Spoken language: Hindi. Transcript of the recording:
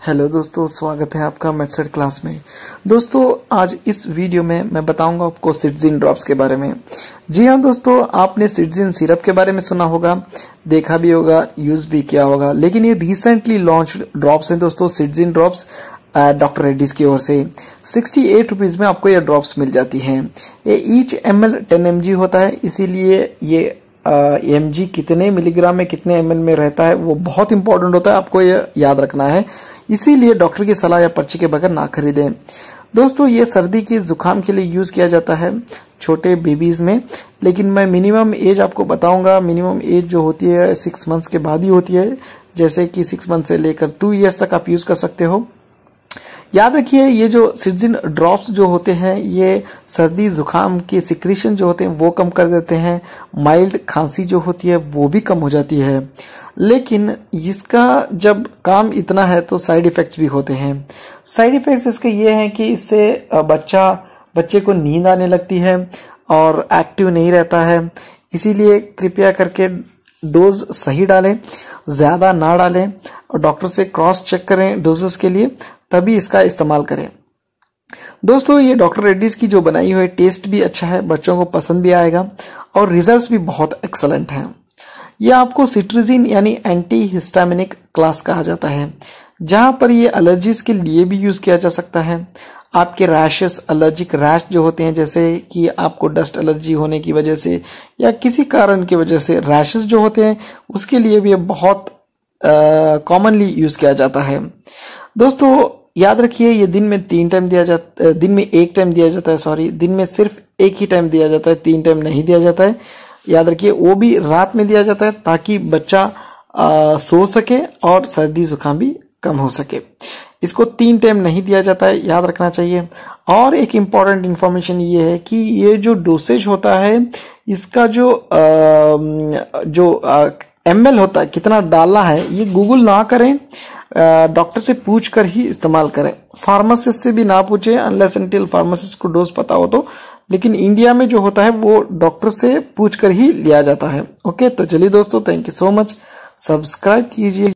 हेलो दोस्तों, स्वागत है आपका मेडसेट क्लास में। दोस्तों, आज इस वीडियो में मैं बताऊँगा आपको सिटजिन ड्रॉप्स के बारे में। जी हाँ दोस्तों, आपने सिटजिन सिरप के बारे में सुना होगा, देखा भी होगा, यूज़ भी किया होगा। लेकिन ये रिसेंटली लॉन्च ड्रॉप्स हैं दोस्तों, सिटजिन ड्रॉप्स डॉक्टर रेड्डीज की ओर से। सिक्सटी एट रुपीज़ में आपको ये ड्रॉप्स मिल जाती हैं। ये each M L ten M G होता है, इसीलिए ये एम जी कितने मिलीग्राम में, कितने एम में रहता है, वो बहुत इंपॉर्टेंट होता है, आपको ये याद रखना है। इसीलिए डॉक्टर की सलाह या पर्ची के बगैर ना खरीदें। दोस्तों, ये सर्दी के जुकाम के लिए यूज़ किया जाता है छोटे बेबीज में, लेकिन मैं मिनिमम एज आपको बताऊँगा। मिनिमम एज जो होती है सिक्स मंथ्स के बाद ही होती है। जैसे कि सिक्स मंथ से लेकर टू ईयर्स तक आप यूज़ कर सकते हो। याद रखिए, ये जो सिर्जिन ड्रॉप्स जो होते हैं, ये सर्दी, जुकाम के सिक्रीशन जो होते हैं, वो कम कर देते हैं। माइल्ड खांसी जो होती है, वो भी कम हो जाती है। लेकिन इसका जब काम इतना है तो साइड इफेक्ट्स भी होते हैं। साइड इफेक्ट्स इसके ये हैं कि इससे बच्चा, बच्चे को नींद आने लगती है और एक्टिव नहीं रहता है। इसीलिए कृपया करके डोज सही डालें, ज़्यादा ना डालें। और डॉक्टर से क्रॉस चेक करें डोजेस के लिए। तभी इसका इस्तेमाल करें। दोस्तों, ये डॉक्टर रेड्डीज की जो बनाई हुई टेस्ट भी अच्छा है, बच्चों को पसंद भी आएगा और रिजल्ट्स भी बहुत एक्सलेंट हैं। ये आपको सिट्रिजिन यानी एंटी हिस्टामिनिक क्लास कहा जाता है, जहाँ पर ये एलर्जीज के लिए भी यूज़ किया जा सकता है। आपके रैशेस एलर्जिक रैश जो होते हैं, जैसे कि आपको डस्ट एलर्जी होने की वजह से या किसी कारण की वजह से रैशेस जो होते हैं, उसके लिए भी बहुत कॉमनली यूज़ किया जाता है। दोस्तों याद रखिए ये दिन में तीन टाइम दिया जाता दिन में एक टाइम दिया जाता है सॉरी दिन में सिर्फ़ एक ही टाइम दिया जाता है तीन टाइम नहीं दिया जाता है। याद रखिए वो भी रात में दिया जाता है ताकि बच्चा आ, सो सके और सर्दी जुकाम भी कम हो सके। इसको तीन टाइम नहीं दिया जाता है याद रखना चाहिए। और एक इंपॉर्टेंट इंफॉर्मेशन ये है कि ये जो डोसेज होता है इसका जो आ, जो एमएल होता है, कितना डाला है, ये गूगल ना करें डॉक्टर से पूछ कर ही इस्तेमाल करें। फार्मासिस्ट से भी ना पूछे अनलेस एंटिल फार्मासिस्ट को डोज पता हो तो। लेकिन इंडिया में जो होता है, वो डॉक्टर से पूछ कर ही लिया जाता है। ओके तो चलिए दोस्तों thank you so much subscribe कीजिए।